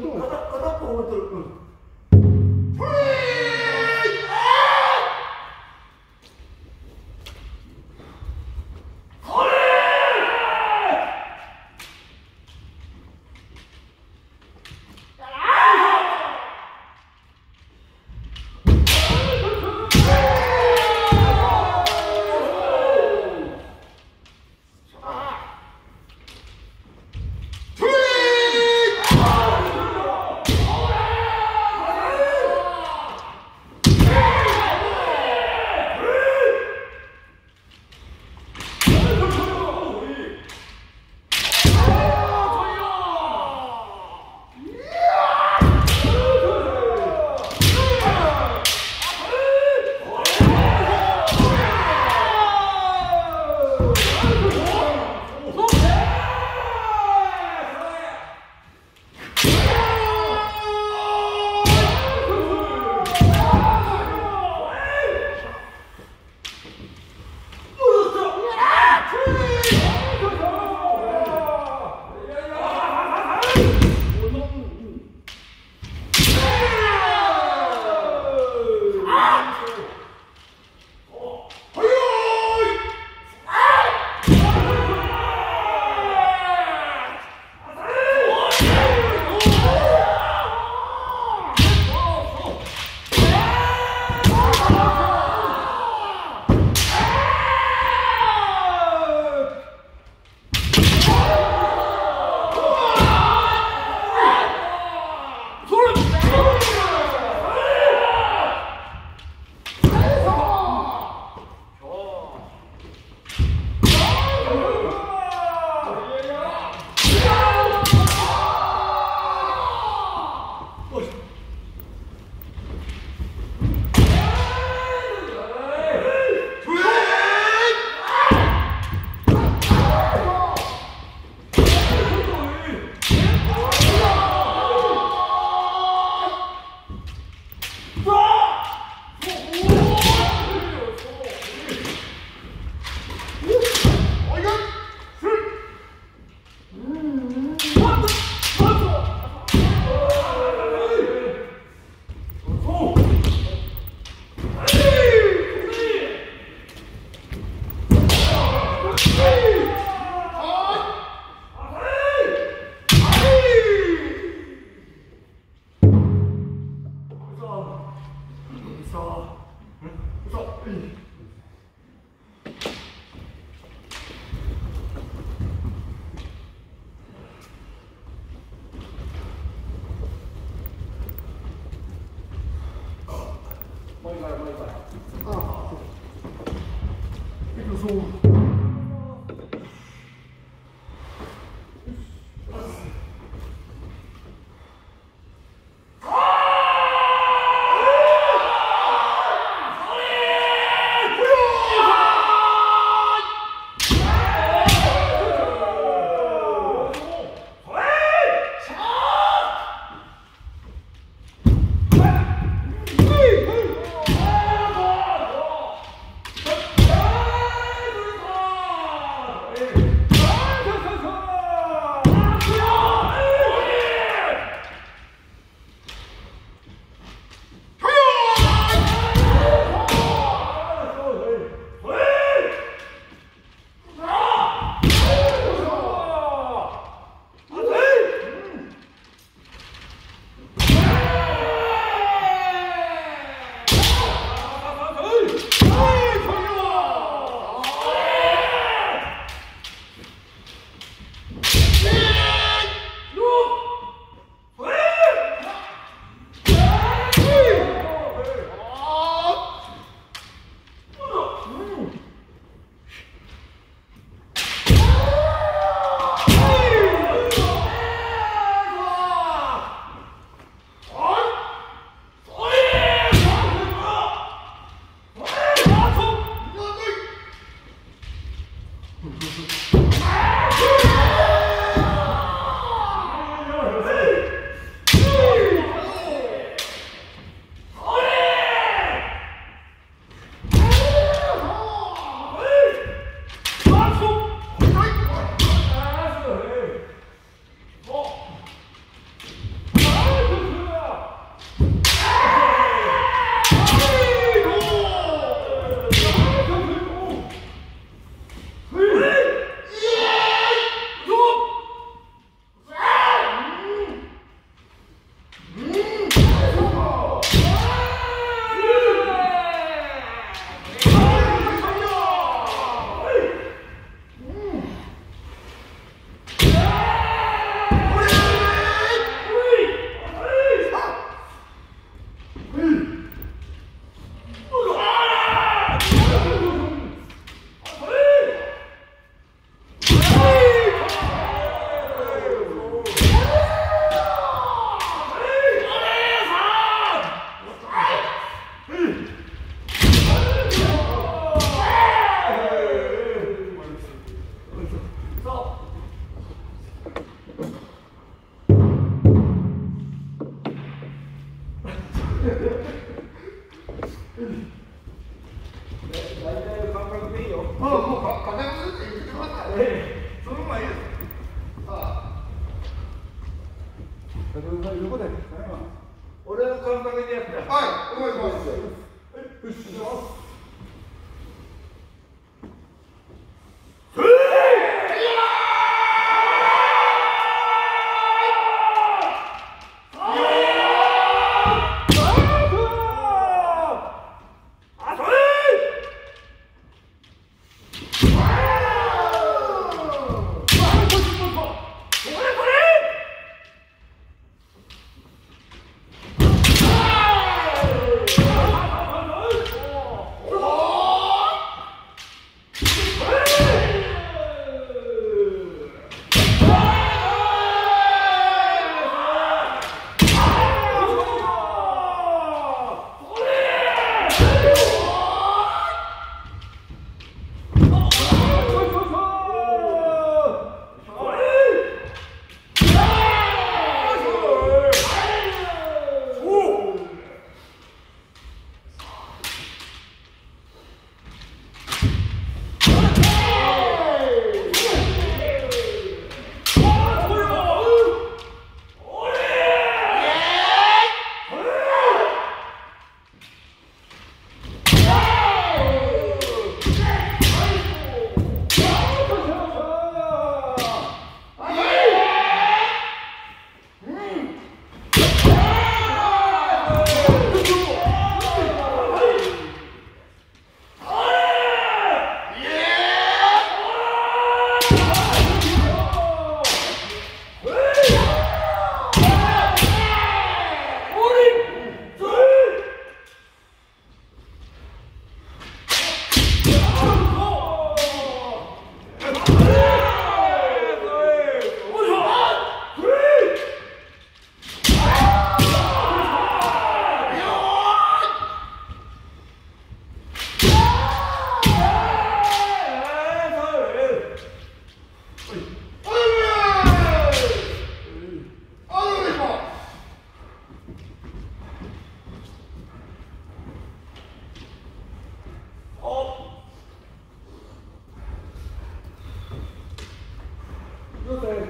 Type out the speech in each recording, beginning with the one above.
ことを。一百多一百啊。好非说。もう片ずって言ってください。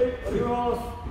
はい、あります。